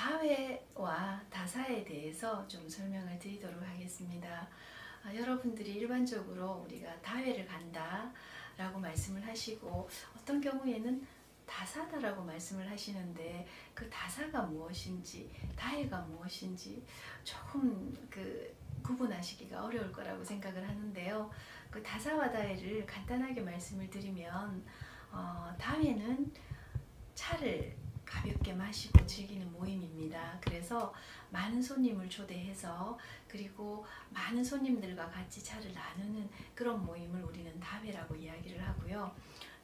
다회와 다사에 대해서 좀 설명을 드리도록 하겠습니다. 아, 여러분들이 일반적으로 우리가 다회를 간다 라고 말씀을 하시고 어떤 경우에는 다사다라고 말씀을 하시는데 그 다사가 무엇인지 다해가 무엇인지 조금 그 구분하시기가 어려울 거라고 생각을 하는데요. 그 다사와 다해를 간단하게 말씀을 드리면 어, 다해는 차를 가볍게 마시고 즐기는 모임입니다. 그래서 많은 손님을 초대해서 그리고 많은 손님들과 같이 차를 나누는 그런 모임을 우리는 다회라고 이야기를 하고요.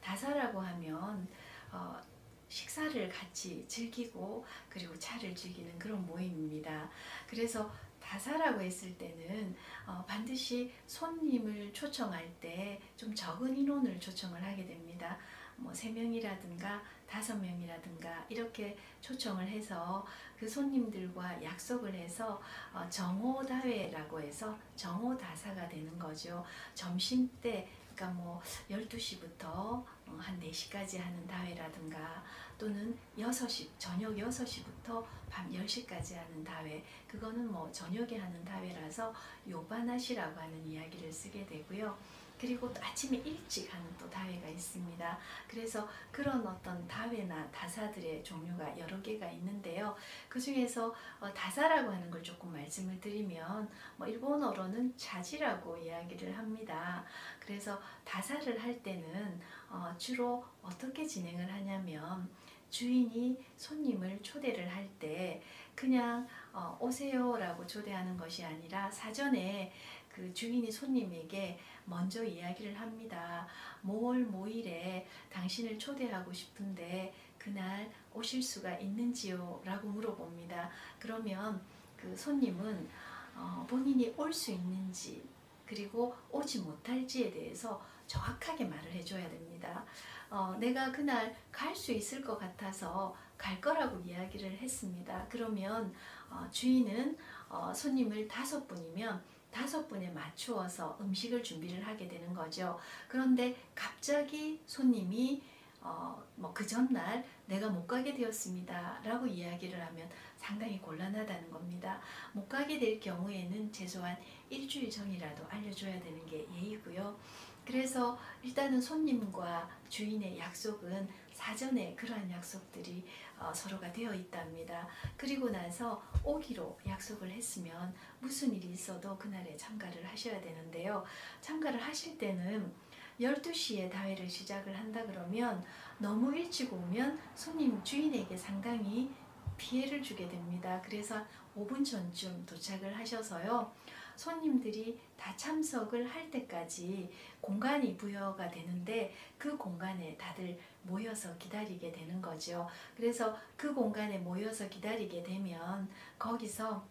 다사라고 하면 어, 식사를 같이 즐기고 그리고 차를 즐기는 그런 모임입니다. 그래서 다사라고 했을 때는 어, 반드시 손님을 초청할 때 좀 적은 인원을 초청을 하게 됩니다. 뭐 3명이라든가 5명이라든가 이렇게 초청을 해서 그 손님들과 약속을 해서 어, 정오다회라고 해서 정오다사가 되는 거죠. 점심 때 그러니까 뭐 12시부터 어, 한 4시까지 하는 다회라든가 또는 6시, 저녁 6시부터 밤 10시까지 하는 다회 그거는 뭐 저녁에 하는 다회라서 요바나시라고 하는 이야기를 쓰게 되고요. 그리고 또 아침에 일찍 하는 또 다회가 있습니다. 그래서 그런 어떤 다회나 다사들의 종류가 여러 개가 있는데요. 그 중에서 어, 다사라고 하는 걸 조금 말씀을 드리면 뭐 일본어로는 자지라고 이야기를 합니다. 그래서 다사를 할 때는 어, 주로 어떻게 진행을 하냐면 주인이 손님을 초대를 할 때 그냥 어, 오세요라고 초대하는 것이 아니라 사전에 그 주인이 손님에게 먼저 이야기를 합니다. 모월 모일에 당신을 초대하고 싶은데 그날 오실 수가 있는지요? 라고 물어봅니다. 그러면 그 손님은 어, 본인이 올 수 있는지 그리고 오지 못할지에 대해서 정확하게 말을 해줘야 됩니다. 어, 내가 그날 갈 수 있을 것 같아서 갈 거라고 이야기를 했습니다. 그러면 어, 주인은 어, 손님을 다섯 분이면 다섯 분에 맞추어서 음식을 준비를 하게 되는 거죠. 그런데 갑자기 손님이 어, 뭐 그 전날 내가 못 가게 되었습니다. 라고 이야기를 하면 상당히 곤란하다는 겁니다. 못 가게 될 경우에는 최소한 일주일 전이라도 알려줘야 되는 게 예의고요. 그래서 일단은 손님과 주인의 약속은 사전에 그러한 약속들이 어, 서로가 되어 있답니다. 그리고 나서 오기로 약속을 했으면 무슨 일이 있어도 그날에 참가를 하셔야 되는데요. 참가를 하실 때는 12시에 다회를 시작을 한다 그러면 너무 일찍 오면 손님 주인에게 상당히 피해를 주게 됩니다. 그래서 5분 전쯤 도착을 하셔서요. 손님들이 다 참석을 할 때까지 공간이 부여가 되는데 그 공간에 다들 모여서 기다리게 되는 거죠. 그래서 그 공간에 모여서 기다리게 되면 거기서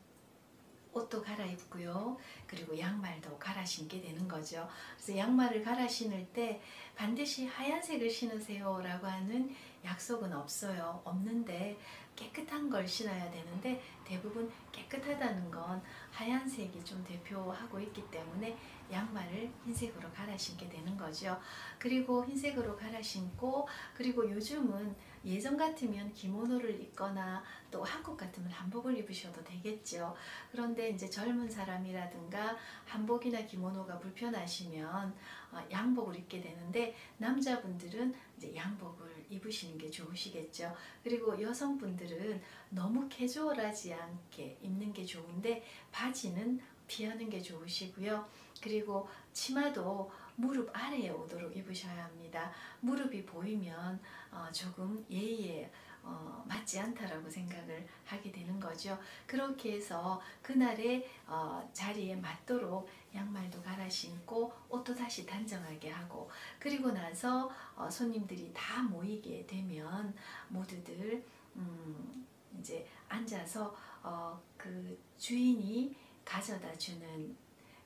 옷도 갈아입고요. 그리고 양말도 갈아 신게 되는 거죠. 그래서 양말을 갈아 신을 때 반드시 하얀색을 신으세요 라고 하는 약속은 없어요. 없는데 깨끗한 걸 신어야 되는데 대부분 깨끗하다는 건 하얀색이 좀 대표하고 있기 때문에 양말을 흰색으로 갈아 신게 되는 거죠. 그리고 흰색으로 갈아 신고 그리고 요즘은 예전 같으면 기모노를 입거나 또 한국 같으면 한복을 입으셔도 되겠죠. 그런데 이제 젊은 사람이라든가 한복이나 기모노가 불편하시면 어, 양복을 입게 되는데 남자분들은 이제 양복을 입으시는 게 좋으시겠죠. 그리고 여성분들은 너무 캐주얼하지 않게 입는 게 좋은데 바지는 피하는 게 좋으시고요. 그리고 치마도 무릎 아래에 오도록 입으셔야 합니다. 무릎이 보이면 어, 조금 예의에 어, 맞지 않다라고 생각을 하게 되는 거죠. 그렇게 해서 그날의 어, 자리에 맞도록 양말도 갈아 신고 옷도 다시 단정하게 하고 그리고 나서 어, 손님들이 다 모이게 되면 모두들 음, 이제 앉아서 어, 그 주인이 가져다 주는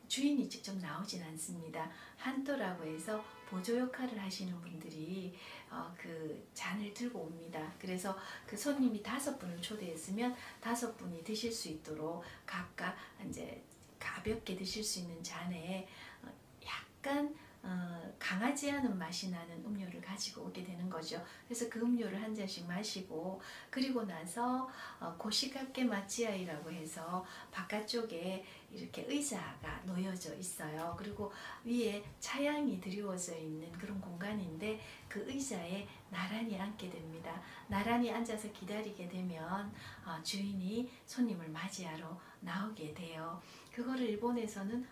주인이 직접 나오진 않습니다. 한또라고 해서 보조 역할을 하시는 분들이 어, 그 잔을 들고 옵니다. 그래서 그 손님이 다섯 분을 초대했으면 다섯 분이 드실 수 있도록 각각 이제 가볍게 드실 수 있는 잔에 어, 약간 어, 강하지 않은 맛이 나는 음료를 가지고 오게 되는 거죠. 그래서 그 음료를 한 잔씩 마시고 그리고 나서 어, 고시각계 마치아이라고 해서 바깥쪽에 이렇게 의자가 놓여져 있어요. 그리고 위에 차양이 드리워져 있는 그런 공간인데 그 의자에 나란히 앉게 됩니다. 나란히 앉아서 기다리게 되면 어, 주인이 손님을 맞이하러 나오게 돼요. 그거를 일본에서는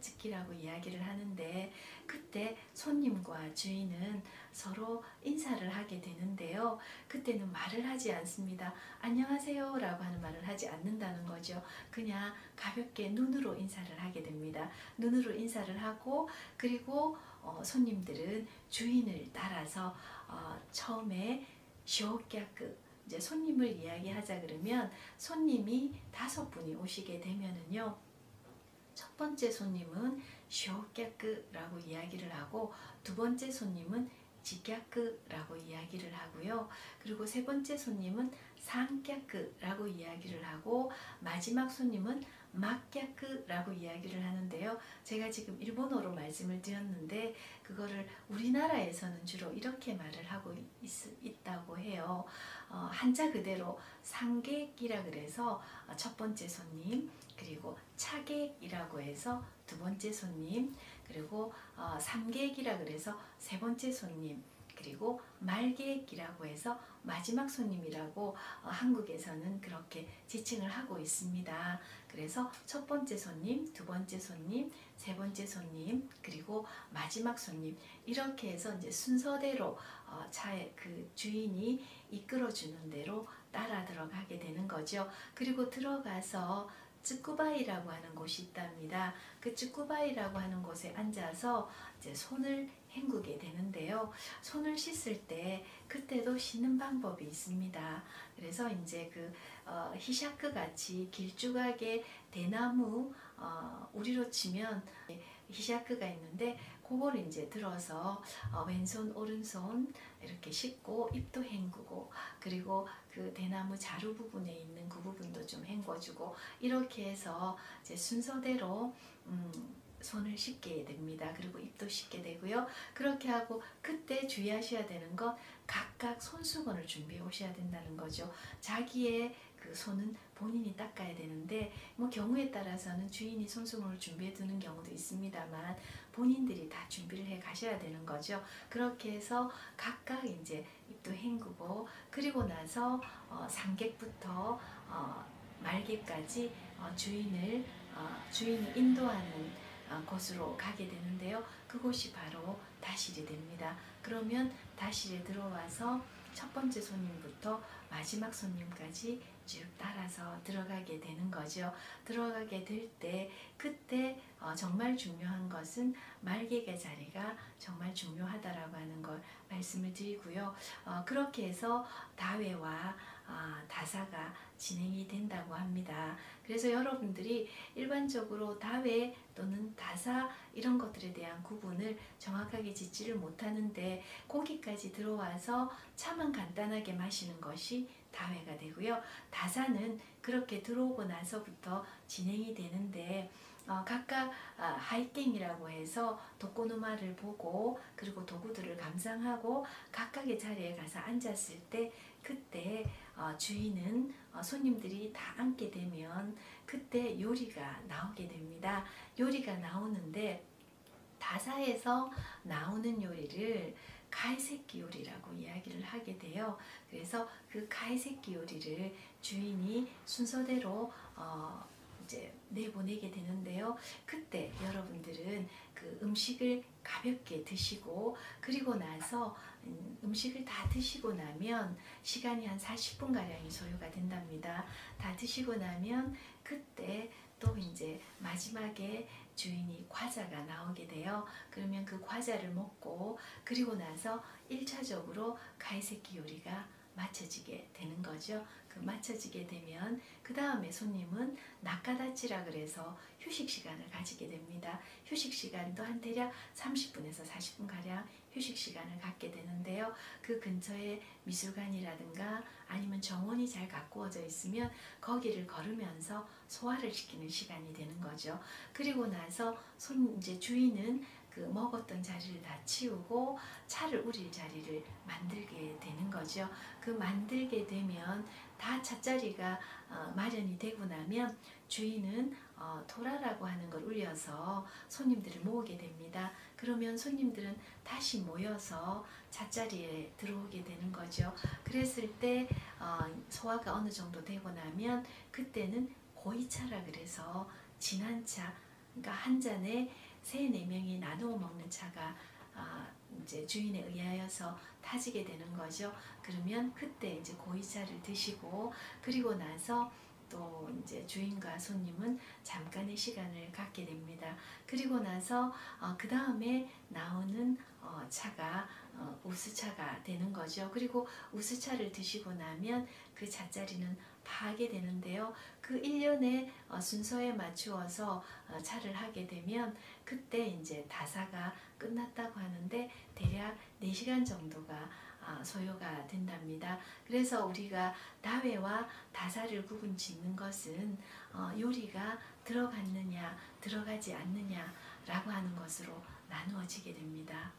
찍기라고 이야기를 하는데 그때 손님과 주인은 서로 인사를 하게 되는데요. 그때는 말을 하지 않습니다. 안녕하세요 라고 하는 말을 하지 않는다는 거죠. 그냥 가볍게 눈으로 인사를 하게 됩니다. 눈으로 인사를 하고 그리고 어, 손님들은 주인을 따라서 어, 처음에 시오키아크 이제 손님을 이야기하자 그러면 손님이 다섯 분이 오시게 되면은요. 첫 번째 손님은 쇼깨크라고 이야기를 하고 두 번째 손님은 지깨크라고 이야기를 하고요. 그리고 세 번째 손님은 상깨크라고 이야기를 하고 마지막 손님은 막깨크라고 이야기를 하는데요. 제가 지금 일본어로 말씀을 드렸는데 그거를 우리나라에서는 주로 이렇게 말을 하고 있, 다고 해요. 어, 한자 그대로 상객이라 그래서 첫 번째 손님 그리고 차객이라고 해서 두 번째 손님 그리고 어, 삼객이라 그래서 세 번째 손님 그리고 말객이라고 해서 마지막 손님이라고 어, 한국에서는 그렇게 지칭을 하고 있습니다. 그래서 첫 번째 손님, 두 번째 손님, 세 번째 손님, 그리고 마지막 손님 이렇게 해서 이제 순서대로 어, 차의 그 주인이 이끌어주는 대로 따라 들어가게 되는 거죠. 그리고 들어가서 쯔꾸바이라고 하는 곳이 있답니다. 그 쯔꾸바이라고 하는 곳에 앉아서 이제 손을 헹구게 되는데요. 손을 씻을 때 그때도 씻는 방법이 있습니다. 그래서 이제 그 어, 히샤크 같이 길쭉하게 대나무 어, 우리로 치면 히샤크가 있는데 그걸 이제 들어서 어, 왼손 오른손 이렇게 씻고 입도 헹구고 그리고 그 대나무 자루 부분에 있는 그 부분도 좀 헹궈주고 이렇게 해서 이제 순서대로 음, 손을 씻게 됩니다. 그리고 입도 씻게 되고요. 그렇게 하고 그때 주의하셔야 되는 건 각각 손수건을 준비해 오셔야 된다는 거죠. 자기의 그 손은 본인이 닦아야 되는데 뭐 경우에 따라서는 주인이 손수건을 준비해 두는 경우도 있습니다만 본인들이 다 준비를 해 가셔야 되는 거죠. 그렇게 해서 각각 이제 입도 헹구고 그리고 나서 어, 상객부터 어, 말객까지 어, 주인을 어, 주인이 인도하는 어, 곳으로 가게 되는데요. 그곳이 바로 다실이 됩니다. 그러면 다실에 들어와서 첫 번째 손님부터 마지막 손님까지 쭉 따라서 들어가게 되는 거죠. 들어가게 될 때 그때 어, 정말 중요한 것은 말개의 자리가 정말 중요하다라고 하는 걸 말씀을 드리고요. 어, 그렇게 해서 다회와 어, 다사가 진행이 된다고 합니다. 그래서 여러분들이 일반적으로 다회 또는 다사 이런 것들에 대한 구분을 정확하게 짓지를 못하는데 거기까지 들어와서 차만 간단하게 마시는 것이 다회가 되고요. 다사는 그렇게 들어오고 나서부터 진행이 되는데 어, 각각 아, 하이킹이라고 해서 독고노마를 보고 그리고 도구들을 감상하고 각각의 자리에 가서 앉았을 때 그때 어, 주인은 어, 손님들이 다 앉게 되면 그때 요리가 나오게 됩니다. 요리가 나오는데 다사에서 나오는 요리를 가이새끼 요리라고 이야기를 하게 돼요. 그래서 그 가이새끼 요리를 주인이 순서대로 어, 이제 내보내게 되는데요. 그때 여러분들은 그 음식을 가볍게 드시고 그리고 나서 음, 음식을 다 드시고 나면 시간이 한 40분 가량이 소요가 된답니다. 다 드시고 나면 그때 또 이제 마지막에 주인이 과자가 나오게 돼요. 그러면 그 과자를 먹고 그리고 나서 1차적으로 가이새끼 요리가 맞춰지게 되는 거죠. 그 맞춰지게 되면 그 다음에 손님은 낙가다치라 그래서 휴식 시간을 가지게 됩니다. 휴식 시간도 한 대략 30분에서 40분 가량 휴식 시간을 갖게 되는데요. 그 근처에 미술관이라든가 아니면 정원이 잘 가꾸어져 있으면 거기를 걸으면서 소화를 시키는 시간이 되는 거죠. 그리고 나서 손 이제 주인은 그 먹었던 자리를 다 치우고 차를 우릴 자리를 만들게 되는 거죠. 그 만들게 되면 다 찻자리가 어, 마련이 되고 나면 주인은 어, 도라라고 하는 걸 울려서 손님들을 모으게 됩니다. 그러면 손님들은 다시 모여서 잣자리에 들어오게 되는 거죠. 그랬을 때 어, 소화가 어느 정도 되고 나면 그때는 고이차라 그래서 진한 차, 그러니까 한 잔에 세 네 명이 나누어 먹는 차가 아, 이제 주인에 의하여서 타지게 되는 거죠. 그러면 그때 이제 고이차를 드시고 그리고 나서 또 이제 주인과 손님은 잠깐의 시간을 갖게 됩니다. 그리고 나서 어, 그 다음에 나오는 어, 차가 어, 우수차가 되는 거죠. 그리고 우수차를 드시고 나면 그 잣자리는 파게 되는데요. 그 1년의 어, 순서에 맞추어서 어, 차를 하게 되면 그때 이제 다사가 끝났다고 하는데 대략 4시간 정도가 아, 소요가 된답니다. 그래서 우리가 다회와 다사를 구분 짓는 것은 어, 요리가 들어갔느냐 들어가지 않느냐라고 하는 것으로 나누어지게 됩니다.